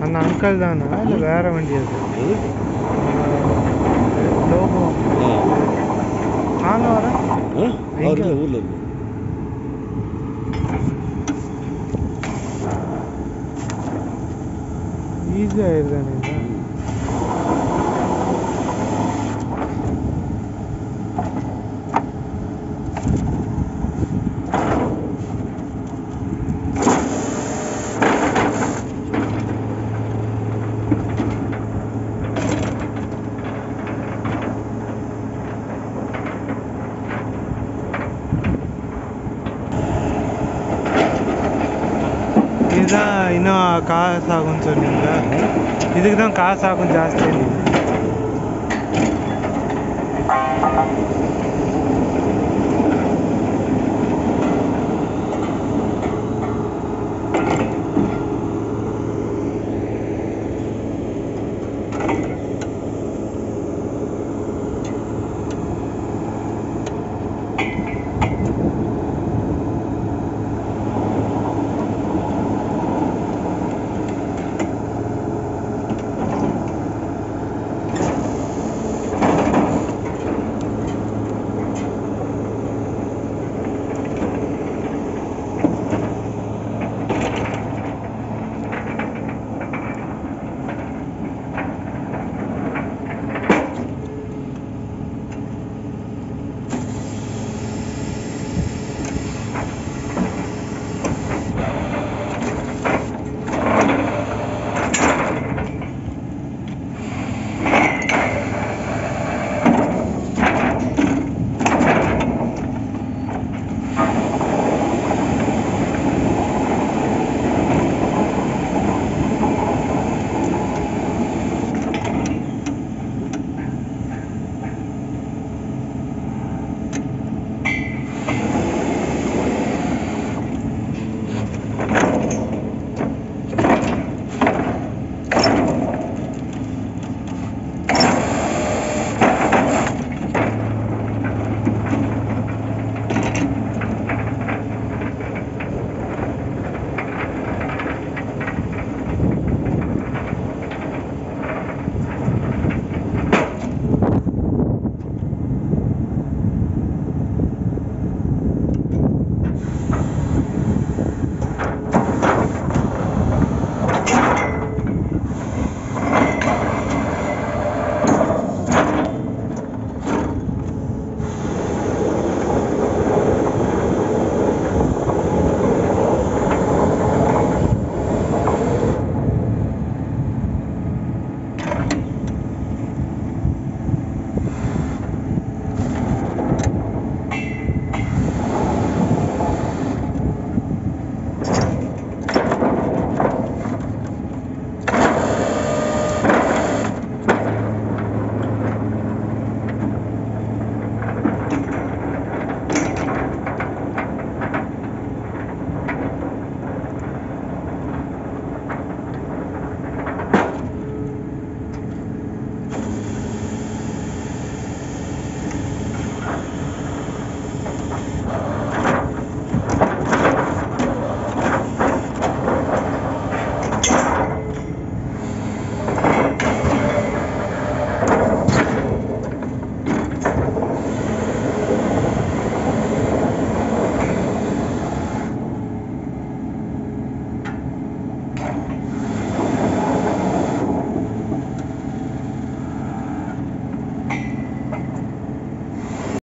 அந்த அங்கிள் தானா? இல்ல வேற வண்டி அது? லோகோ. நானும் வரேன் ஊரில் இருக்கு. ஈஸியாக இருக்கானே தான் இன்னும் காசு ஆகும்னு சொன்னீங்க இதுக்கு தான் காசு ஆகும் ஜாஸ்தி